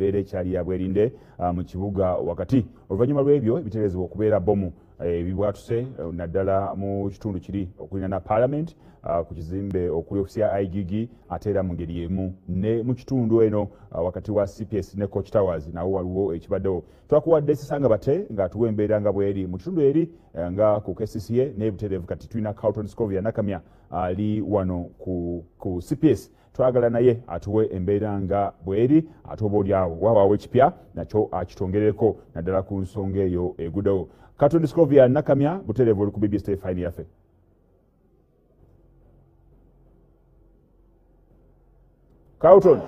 beera ekyali yabwerinde mu kibuga wakati. Oluvannyuma lw'ebyo ebiteerezebwa okubeera bomu ebibwatuse eh, naddala mu kitundu kiri okulina parliament uh, ku kizimbe okuli ofisi ya igg ate era mu ngeri emu. Ne mu kitundu eno uh, wakati wa cps ne coach towers nawo waliwo ekibaddewo. Twakuwadde sisanga bate ng'atuwa embeera nga bweri. Mu kitundu eri uh, nga ku kcca n'ebitereevu kati tulina carlton scovia nakamya ali wano ku, ku cps twagala naye atuwe embeera nga bweri ate oba oliawo wabaawo ekipya nakyo akitongereko naddala ku nsonga eyo eguddewo. Katonda scovia nakamya butereevu oli ku bbs telefine yaffe. Carlton.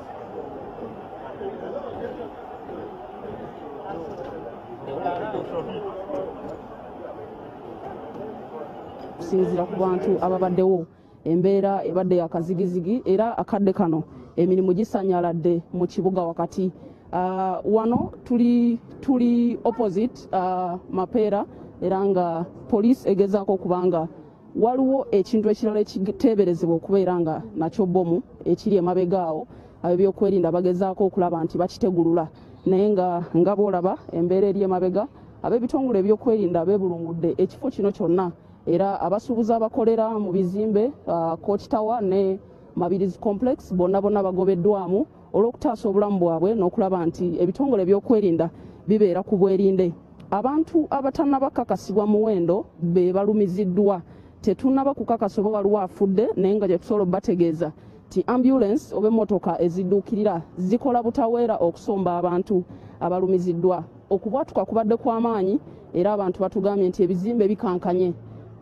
Okusinziira ku bantu ababaddewo embeera ebadde yakazigizigi era akadde kano emirimu gisanyaladde mu kibuga wakati. Uh, wano tuli, tuli opposite uh, mapeera era nga poliisi egezaako okubanga waliwo ekintu ekirala ekiteeberezebwa okubeera nga nakyo bomu ekiri emabega awo abebyokwerinda bagezaako okulaba nti bakitegulula. Naye nga nga boolaba embeera eri emabega ab'ebitongole ebyokwerinda beebulungudde ekifo kino kyonna era abasuubuzi abakolera mu bizimbe uh, coach tower ne mabirizi complex bonna bonna bagobeddwamu olw'okutaasa obulamu bwabwe n'okulaba nti ebitongole ebyokwerinda bibeera ku bwerinde. Abantu abatannaba kukakasibwa muwendo be balumiziddwa. Tetunnaba kukakasa oba waliwo afudde naye nga gyetusobola obategeeza ti ambulance oba emmotoka ezidduukirira zikola butaweera okusomba abantu abalumiziddwa. Okubwatuka kubadde kw'amaanyi era abantu batugambye nti ebizimbe bikankanye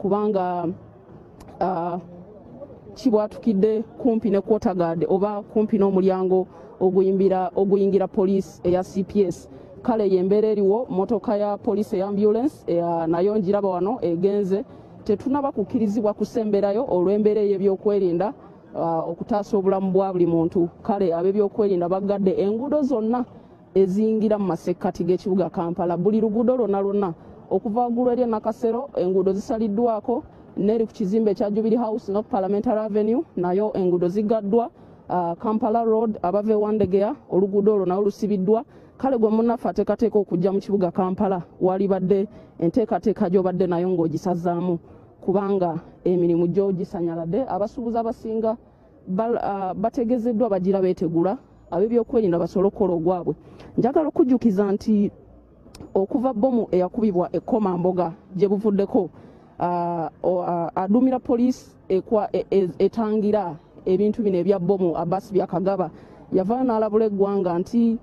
kubanga uh, kibwatukidde kumpi ne quarterguard oba kumpi n'omulyango oguyimbira oguyingira poliisi eya cps kale yembeera eriwo motoka ya poliisi eya ambulance eya nayo njiraba wano egenze. Tetunaba kukkirizibwa kusemberayo olw'embeera ey'ebyokwerinda uh, okutaasa obulamu bwa buli muntu. Kale ab'ebyokwerinda bagadde enguudo zonna eziyingira mu masekkati g'ekibuga kampala. Buli luguudo lwonna lwonna okuva waggulu eri enakasero enguudo zisaliddwako neri ku kizimbe ekya jubilee house ne parliamentary avenue nayo enguudo zigaddwa uh, kampala road abava ewandegeya oluguudo olwo nawo lusibiddwa. Kale gwe munaffe ateekateeka okujja mu kibuga kampala walibadde enteekateeka gy'obadde nayo ng'ogisazaamu kubanga emirimu gyo gisanyaladde abasuubuzi abasinga uh, bategezeddwa bagira beetegula ab'ebyokwerinda basobole okukola ogwabwe. Njagala okujjukiza nti okuva bomu eyakubibwa ekoma mboga gye buvuddeko uh, uh, adumira poliisi etangira ebintu bino ebya bomu abasi byakagaba. Yavaayo n'alabula eggwanga nti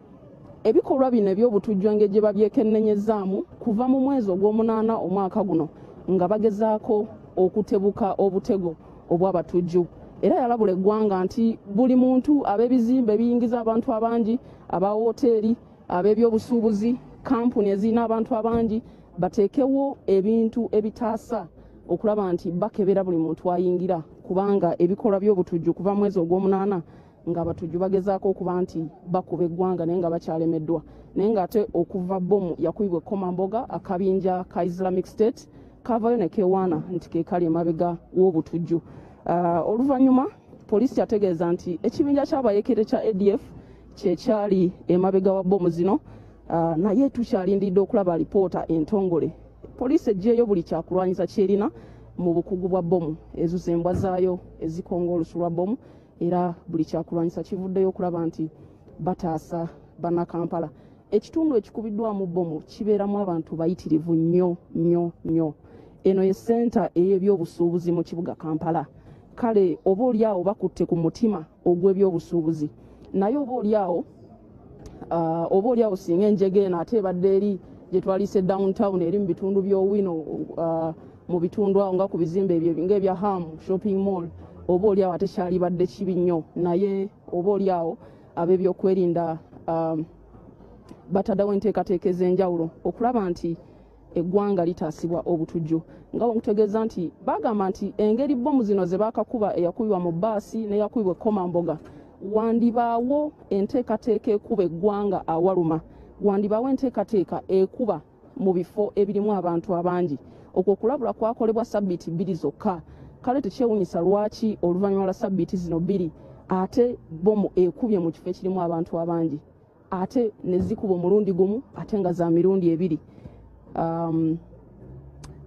ebikolwa bino ebyobutujju engeri gye babyekennenyezaamu kuva mu mwezi ogw'omunaana omwaka guno nga bagezaako okutebuka obutego obw'abatujju. Era yalabula eggwanga nti buli muntu ab'ebizimbe ebiyingiza abantu abangi aba woteeri ab'ebyobusuubuzi kampuni ezirina abantu abangi bateekewo ebintu ebitaasa okulaba nti bakebera buli muntu ayingira. Kubanga ebikolwa by'obutujju kuva mwezi ogw'omunaana nga abatujju bagezaako okuba nti bakuba eggwanga naye nga bakyalemeddwa. Naye ng'ate okuva bomu yakubibwa ekoma mboga akabinja ka islamic state kavayo ne kewaana nti kekali emabega w'obutujju. Uh, oluvannyuma poliisi yategeeza nti ekibinja ky'abayekere kya adf kyekyali emabega wa bomu zino uh, naye tukyalindidde okulaba alipoota entongole. Poliisi eggyeyo buli kyakulwanyisa kyerina mu bukugu bwa bomu ezo zembwa zaayo ezikonga olusu lwa bomu era buli kyakulwanyisa kivuddeyo okulaba nti bataasa bannakampala. Ekitundu ekikubiddwamu bomu kibeeramu abantu bayitirivu nnyo nnyo nnyo. Eno ye senta ey'ebyobusuubuzi mu kibuga kampala. Kale oba oliawo bakutte ku mutima ogw'ebyobusuubuzi. Naye oba oliawo uh, oba oliawo singa enjega eno ate ebadde eri gye twaliise downtown eri mu bitundu by'owino uh, mu bitundu awo nga ku bizimbe ebyo ngaebya ham shopping mall oba oliawo ate kyalibadde kibi nnyo. Naye oba oliawo ab'ebyokwerinda um, bataddawo enteekateeka ez'enjawulo okulaba nti eggwanga litaasibwa obutujju. Nga bwemutegeeza nti bagamba nti engeri bomu zino ze baakakuba eyakubibwa mu bbaasi n'eyakubibwa ekkoma mboga wandibaawo enteekateeka ekuba eggwanga awaluma. Wandibaawo enteekateeka ekuba mu bifo ebirimu abantu abangi. Okwo okulabula kwakolebwa sabbiiti bbiri zokka. Kale tekyewunyisa lwaki oluvannyuma lwa sabbiiti zino bbiri ate bomu ekubye mu kifo ekirimu abantu abangi ate ne zikuba omulundi gumu ate nga za mirundi ebiri. Um,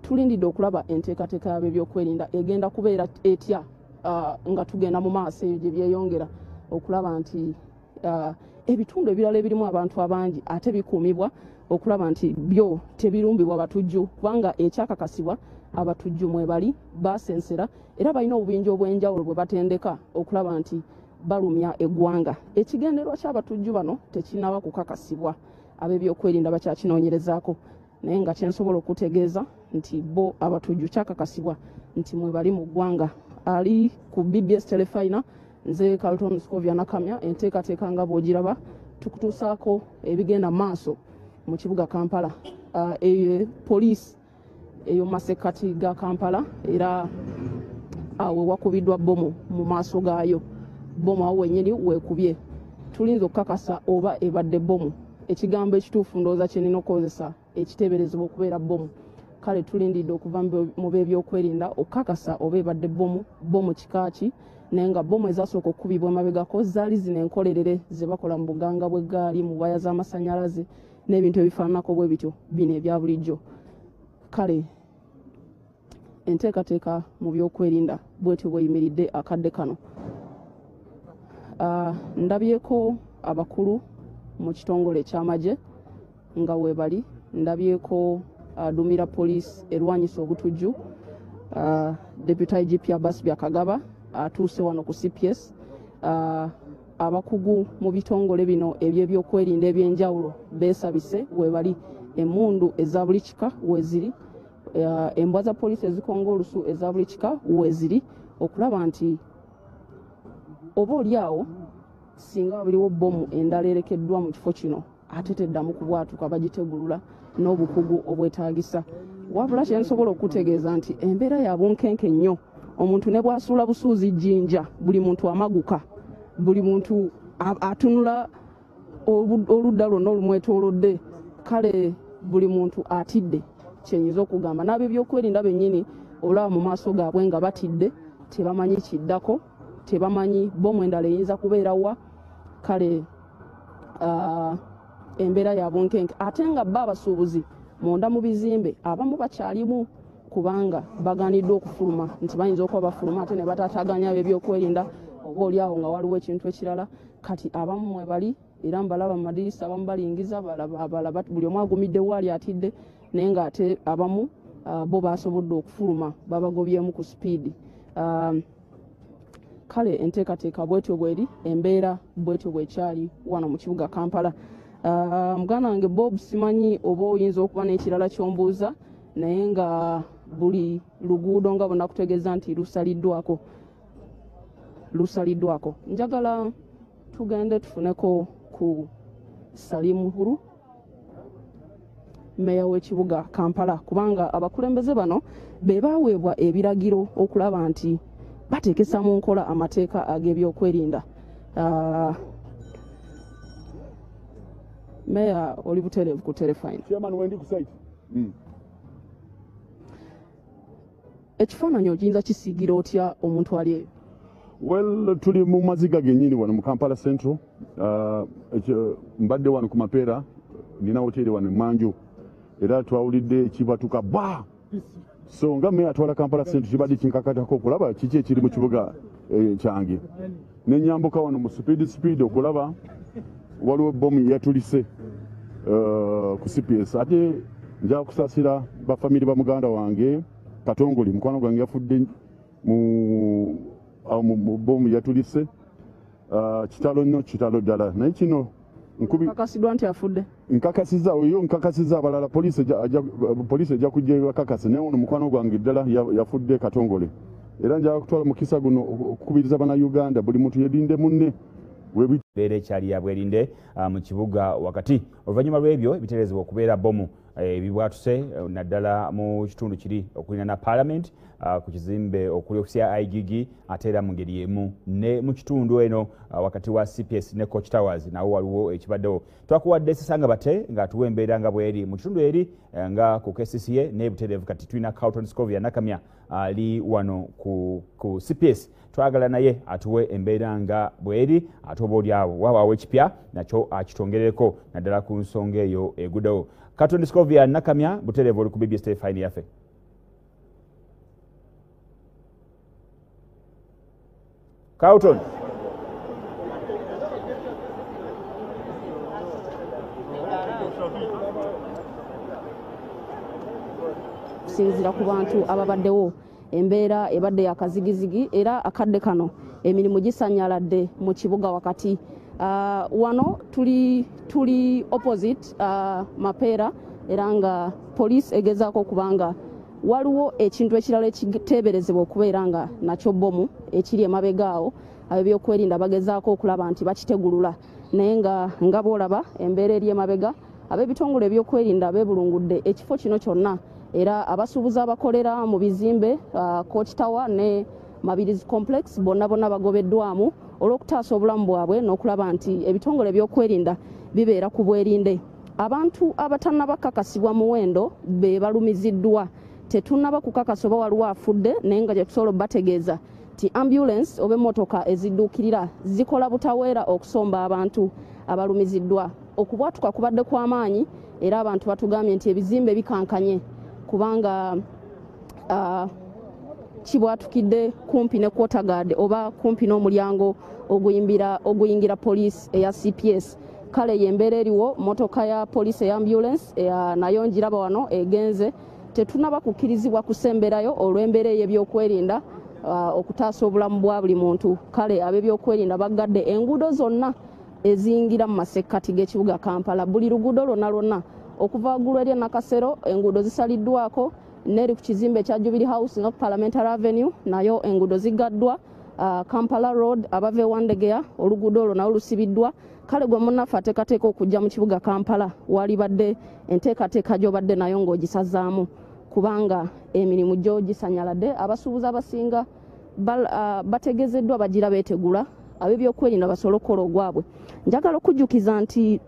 tulindidde okulaba enteekateeka yabo ebyokwerinda egenda kubeera etya uh, nga tugenda mu maaso ebyo gye byeyongera okulaba nti uh, ebitundu ebirala ebirimu abantu abangi ate bikuumibwa okulaba nti byo tebirumbibwa batujju kubanga ekyakakasibwa abatujju mwe bali basensera era balina obubinja obw'enjawulo bwe batendeka okulaba nti balumya eggwanga. Ekigenderwa ky'abatujju bano tekinaba kukakasibwa ab'ebyokwerinda bakyakinoonyerezaako naye nga kyensobola okutegeeza nti bo abatujju kyakakasibwa nti mwe bali mu ggwanga. Ali ku bbs telefina nze carlton scovia nakamya enteekateeka nga bw'ogiraba tukutuusaako ebigenda mu maaso mu kibuga kampala. Uh, e, poliisi ey'omumasekkati ga kampala era awo wakubiddwa bomu mu maaso gaayo. Bomu awo wenyini weekubye. Tulinza okukakasa oba ebadde bomu ekigambo ekituufu ndowooza kyenina okukozesa ekiteeberezebwa okubeera bomu kale tulindidde okuva mu b'ebyokwerinda okukakasa oba ebadde bomu bomu kikaaki naye nga bomu ezasooka okukubibwa emabegako zaali zino enkolerere ze bakola mu buganga bw'eggaali mu waya z'amasanyalaze n'ebintu ebifaananako bwe bityo bino ebya bulijjo. Kale enteekateeka mu byokwerinda bwetyo bweyimiridde akadde kano. Uh, ndabyeko abakulu mu kitongole ekyamagye nga weebali ndabyeko adumira uh, poliisi erwanyisa obutujju uh, deputy igp abasi byakagaba atuuse uh, wano ku cps abakugu mu bitongole bino ebyebyokwerinda ebyenjawulo beesabise weebali emundu eza buli kika weeziri uh, embwa za poliisi ezikonga olusu eza buli kika weeziri okulaba nti oba oli awo singa wabiriwo bomu endala erekeddwa mu kifo kino ate teddamu kubwatuka bagitegulula n'obukugu obwetaagisa. Wabula kyensobola okutegeeza nti embeera ya bunkenke nnyo. Omuntu ne bwasuula busuuzi jjinja buli muntu amaguka buli muntu atunula oludda lwonna olumwetoolodde kale buli muntu atidde kyenyinza okugamba. N'ab'ebyokwerinda bennyini olaba mu maaso gaabwe nga batidde tebamanyi kiddako tebamanyi bomu endala eyinza kubeera wa kale uh, embeera ya bunkenke. Ate nga bba abasuubuzi munda mu bizimbe abamu bakyalimu kubanga baganiddwa okufuluma nti bayinza okuba bafuluma ate ne bataataganya ebyokwerinda oba oli awo nga waliwo ekintu ekirala. Kati abamu mwe bali era mbalaba mu madirisa abamu balingiza balaba buli omu agumiddewo ali atidde naye ngaate abamu uh, bo basobodde okufuluma babagobyemu ku sipiidi uh, kale enteekateeka bwetyo bweri embeera bwetyo bwekyali wano mu kibuga kampala muganda wange bob simanyi oba oyinza okuba n'ekirala kyombuuza naye nga buli luguudo nga bwenakutegeeza nti lusaliddwako lusaliddwako. Njagala tugende tufuneko ku salimuhuru meya w'ekibuga kampala kubanga abakulembeze bano be baweebwa ebiragiro okulaba nti bateekesa mu nkola amateeka ag'ebyokwerinda. Uh, meya oli butereevu ku terefine. Chairman wendi ku site mm. ekifaananyi oyinza kisiigira otya omuntu ali? Eyo well tuli mu maziga gennyini wano mu kampala central. Uh, mbadde wano ku mapeera nina hoteri wano emanju era twawulidde kibatuka bwa! So nga meya atwala kampala central kibadde kinkakatako okulaba kiki ekiri mu kibuga eh, kyange. Nenyambuka wano mu speed speed okulaba waliwo bomu yatulise uh, ku cps ate nja kusasira bafamiri ba muganda wange katongoli mukwano gwange yafudde mu mu bomu yatulise. Uh, kitalo nnyo kitalo ddala. Naye kino nkubi kakasiddwa nti afudde. Nkakasiza oyo nkakasiza abalala poliisi ejja- kujja bakakase. Naye ono mukwano gwange ddala ya- yafudde katongole. Era njala kutwala mukisa guno okukubiriza bannayuganda buli muntu yedinde munne webi mbeera ekyali ya bwerinde ah, mu kibuga wakati. Oluvannyuma lw'ebyo ebiteerezebwa okubeera bomu eh, ebibwatuse eh, naddala mu kitundu kiri okulina parliament ah, ku kizimbe okuli ofisi ya igg ate era mu ngeri emu. Ne mu kitundu eno ah, wakati wa cps ne coach towers nawo waliwo ekibaddewo. Twakuwadde sisanga bate ng'atuwa embeera nga bweri. Mu kitundu eri eh, nga ku kcca n'ebitereevu kati tulina carlton scovia nakamya ali wano ku cps twagala naye atuwe embeera nga bweri ate oba oliawo wabaawo ekipya nakyo akitongereko naddala ku nsonga eyo eguddewo. Katonda scovia nakamya butereevu oli ku bbs fine yaffe. Carlton. okusinziira ku bantu ababaddewo embeera ebadde yakazigizigi era akadde kano emirimu gisanyaladde mu kibuga wakati. Uh, wano tuli, tuli opposite uh, mapeera era nga poliisi egezaako okubanga waliwo ekintu ekirala ekiteeberezebwa okubeera nga nakyo bomu ekiri emabega awo abebyokwerinda bagezaako okulaba nti bakitegulula. Naye nga nga boolaba embeera eri emabega ab'ebitongole ebyokwerinda beebulungudde ekifo kino kyonna era abasuubuzi abakolera mu bizimbe uh, coach tower ne mabirizi complex bonna bonna bagobeddwamu olw'okutaasa obulamu bwabwe n'okulaba nti ebitongole ebyokwerinda bibeera ku bwerinde. Abantu abatannaba kukakasibwa muwendo be balumiziddwa. Tetunnaba kukakasa oba waliwo afudde naye nga gyetusobola obategeeza ti ambulance oba emmotoka ezidduukirira zikola butaweera okusomba abantu abalumiziddwa. Okubwatuka kubadde kw'amaanyi era abantu batugambye nti ebizimbe bikankanye kubanga uh, kibwatukidde kumpi ne quarterguard oba kumpi n'omulyango oguyingira poliisi eya cps kale yembeera eriwo motoka ya poliisi eya ambulance nayo njiraba wano egenze. Tetunaba kukkirizibwa kusemberayo olw'embeera ey'ebyokwerinda uh, okutaasa obulamu bwa buli muntu. Kale ab'ebyokwerinda bagadde enguudo zonna eziyingira mu masekkati g'ekibuga kampala. Buli luguudo lwonna lwonna okuva waggulu eri enakasero enguudo zisaliddwako neri ku kizimbe ekya jubilee house ku parliamentary avenue nayo enguudo zigaddwa uh, kampala road abava ewandegeya oluguudo olwo nawo lusibiddwa. Kale gwe munaffe ateekateeka okujja mu kibuga kampala walibadde enteekateeka gy'obadde nayo ng'ogisazaamu. Kubanga emirimu gyo gisanyaladde abasuubuzi abasinga uh, bategezeddwa bagira beetegula ab'ebyokwerinda basobole okukola ogwabwe. Njagala okujjukiza nti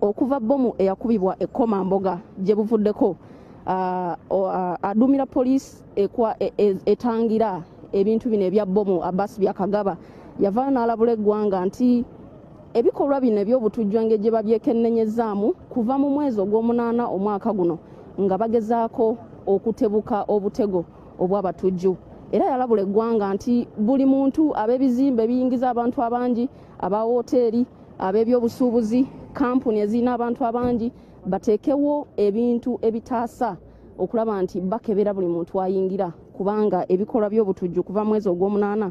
okuva bomu eyakubibwa ekoma mboga gye buvuddeko adumira poliisi etangira ebintu bino ebya bomu abasi byakagaba yavaayo n'alabula eggwanga nti ebikolwa bino eby'obutujju engeri gye babyekennenyezaamu kuva mu mwezi ogw'omunaana omwaka guno nga bagezaako okutebuka obutego obw'abatujju. Era yalabula eggwanga nti buli muntu ab'ebizimbe ebiyingiza abantu abangi aba woteeri ab'ebyobusuubuzi kampuni ezirina abantu abangi bateekewo ebintu ebitaasa okulaba nti bakebera buli muntu ayingira. Kubanga ebikolwa by'obutujju kuva mwezi ogw'omunaana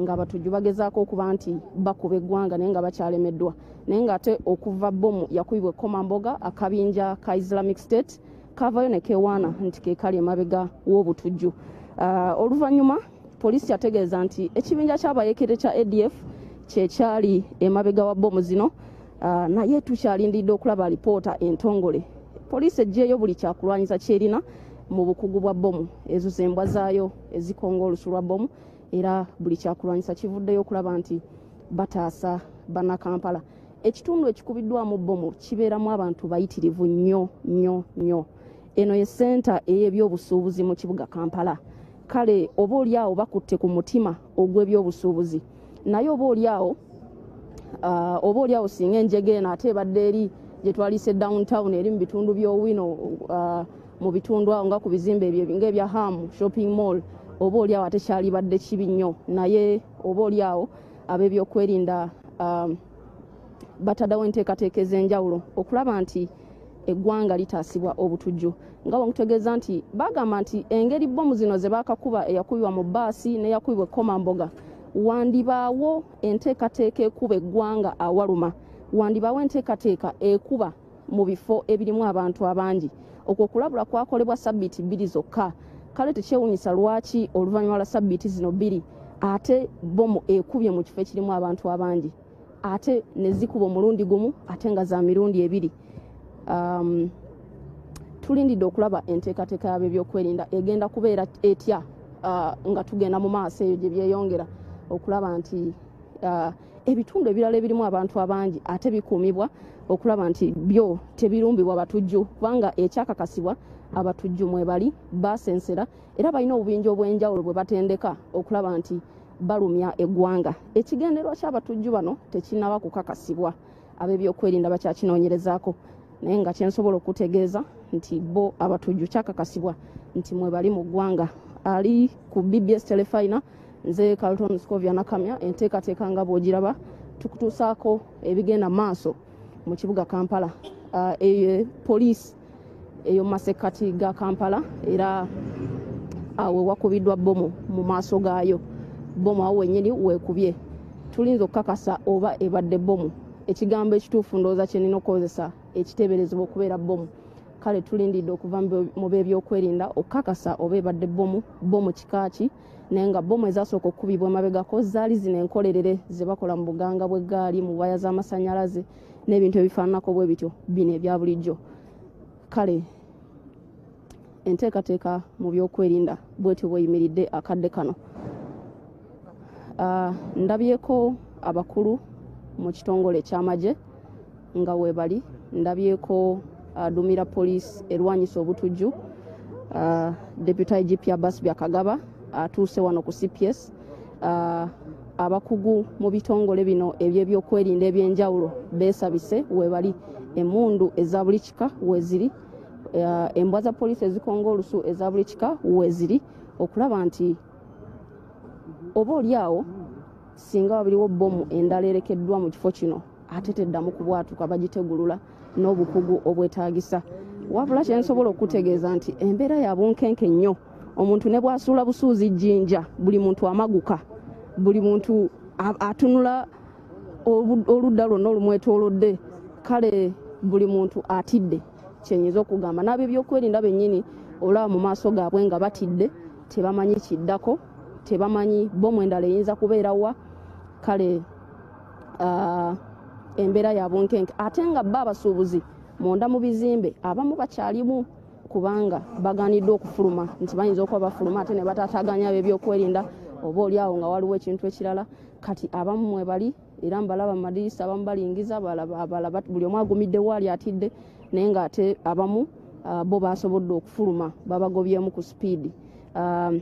nga abatujju bagezaako okuba nti bakuba eggwanga naye nga bakyalemeddwa. Naye ngaate okuva bomu yakubibwa ekomamboga akabinja ka islamic state kavayo ne kewaana nti kekali emabega w'obutujju. Uh, oluvannyuma poliisi yategeeza nti ekibinja ky'abayekere kya adf kyekyali emabega wa bomu zino uh, naye tukyalindiridde okulaba alipoota entongole. Poliisi eggyeyo buli kyakulwanyisa kyerina mu bukugu bwa bomu ezo zembwa zaayo ezikonga olusu lwa bomu era buli kyakulwanyisa kivuddeyo okulaba nti bataasa bannakampala. Ekitundu ekikubiddwamu bomu kibeeramu abantu bayitirivu nnyo nnyo nnyo. Eno ye senta ey'ebyobusuubuzi mu kibuga kampala. Kale oba oliawo bakutte ku mutima ogw'ebyobusuubuzi. Naye oba oliawo oba oliawo singa enjega eno ate ebadde eri gye twaliise downtown eri mu bitundu by'owino uh, mu bitundu awo nga ku bizimbe ebyo ngaebya ham shopping mall oba oliawo ate kyalibadde kibi nnyo. Naye oba oliawo ab'ebyokwerinda um, bataddawo enteekateeka ez'enjawulo okulaba nti eggwanga litaasibwa obutujju. Nga bwemutegeeza nti bagamba nti engeri bomu zino ze baakakuba eyakubibwa mu bbaasi n'eyakubibwa ekomamboga wandibaawo enteekateeka ekuba eggwanga awaluma. Wandibaawo enteekateeka ekuba mu bifo ebirimu abantu abangi. Okwo okulabula kwakolebwa sabbiiti bbiri zokka. Kale tekyewunyisa lwaki oluvannyuma lwa sabbiiti zino bbiri ate bomu ekubye mu kifo ekirimu abantu abangi. Ate ne zikuba omulundi gumu ate nga za mirundi ebiri. Um, tulindidde okulaba enteekateeka yabo ebyokwerinda egenda kubeera etya? Uh, nga tugenda mu maaso eyo gye byeyongera okulaba nti uh, ebitundu ebirala ebirimu abantu abangi ate bikuumibwa okulaba nti byo tebirumbibwa batujju. Kubanga ekyakakasibwa abatujju mwe bali basensera era balina obubinja obw'enjawulo bwe batendeka okulaba nti balumya eggwanga. Ekigenderwa ky'abatujju bano tekinnaba kukakasibwa ab'ebyokwerinda bakyakinoonyerezaako naye nga kyensobola okutegeeza nti bo abatujju kyakakasibwa nti mwe bali mu ggwanga. Ali ku bbs telefina nze carlton scovia nakamya enteekateeka nga bw'ogiraba tukutuusaako ebigenda maaso mu kibuga kampala. Uh, eyo poliisi ey'omu masekkati ga kampala era awo wakubiddwa bomu mu maaso gaayo. Bomu awo wennyini weekubye. Tulinza okukakasa oba ebadde bomu ekigambo ekituufu ndowooza kyenina okukozesa ekiteeberezebwa okubeera bomu kale tulindidde okuva mu b'ebyokwerinda okukakasa oba ebadde bomu bomu kikaaki naye nga bomu ezasooka okukubibwa emabegako zaali zino enkolerere ze bakola mu buganga bw'eggaali mu waya z'amasannyalaze n'ebintu ebifaananako bwe bityo bino ebya bulijjo. Kale enteekateeka mu byokwerinda bwetyo bweyimiridde akadde kano. Uh, ndabyeko abakulu mu kitongole ekyamagye nga weebali ndabyeko adumira uh, poliisi erwanyisa obutujju uh, deputy igp abbas byakagaba atuuse wano ku cps uh, abakugu mu bitongole bino ebyebyokwerinda ebyenjawulo beesabise weebali emundu eza buli kika weeziri uh, embwa za poliisi ezikonga olusu eza buli kika weeziri okulaba nti oba oli awo singa wabiriwo bomu endala erekeddwa mu kifo kino ate teddamu kubwatuka bagitegulula n'obukugu obwetaagisa. Wabula kyensobola okutegeeza nti embeera ya bunkenke nnyo omuntu ne bwasuula busuuzi jjinja buli muntu amaguka buli muntu atunula oludda lwonna olumwetoolodde kale buli muntu atidde kyenyinza okugamba. N'ab'ebyokwerinda bennyini olaba mu maaso gaabwe nga batidde tebamanyi kiddako tebamanyi bomu endala eyinza kubeerawa kale embeera ya bunkenke. Ate nga bba abasuubuzi munda mu bizimbe abamu bakyalimu kubanga baganiddwa okufuluma nti bayinza okuba bafuluma ate ne bataataganya ab'ebyokwerinda oba oli awo nga waliwo ekintu ekirala. Kati abamu mwe bali era mbalaba mu madirisa abamu balingiza balaba buli omu agumiddewo ali atidde naye ng'ate abamu uh, bo basobodde okufuluma babagobyemu ku sipiidi uh,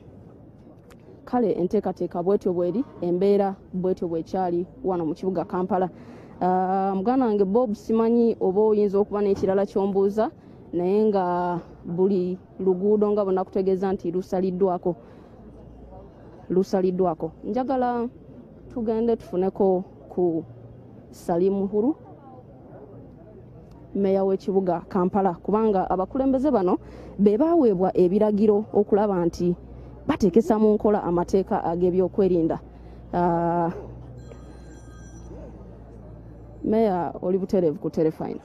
kale enteekateeka bwetyo bweri embeera bwetyo bwekyali wano mu kibuga kampala. Uh, muganda wange bob simanyi oba oyinza okuba n'ekirala kyombuuza naye nga buli luguudo nga bonakutegeeza nti lusaliddwako. Lusaliddwako. Njagala tugende tufuneko ku salimuhuru meya w'ekibuga kampala. Kubanga abakulembeze bano be baweebwa ebiragiro okulaba nti bateekesa mu nkola amateeka ag'ebyokwerinda. Uh, meya oli butereevu ku terefine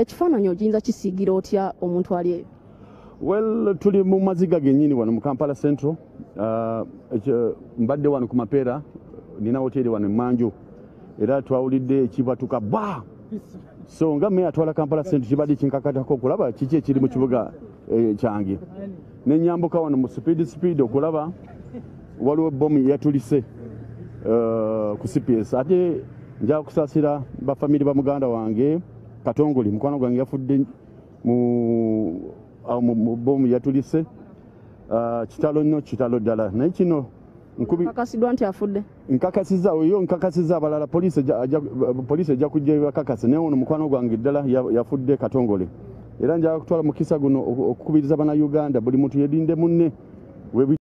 ekifaananyi ogiyinza kisiigira otya omuntu ali eyo? Well tuli mu maziga gennyini wano mu kampala central. Uh, mbadde wano ku mapeera nina hoteri wano emanju era twawulidde ekibatuka bwa! So nga meya atwala kampala central kibadde kinkakatako okulaba kiki ekiri mu kibuga eh, kyange. Nenyambuka wano mu speed speed okulaba waliwo bomu yatulise uh, ku cps ate nja kusaasira bafamiri ba muganda wange katongole mukwano gwange yafudde mu bomu yatulise uh, kitalo nnyo kitalo ddala. Naye kino nkubi kakasiddwa nti afudde. Nkakasiza oyo nkakasiza abalala poliisi ejja- kujja bakakase naye ono mukwano gwange ddala ya- yafudde katongole. Era njagala kutwala mukisa guno oku- okukubiriza bannayuganda buli muntu yedinde munne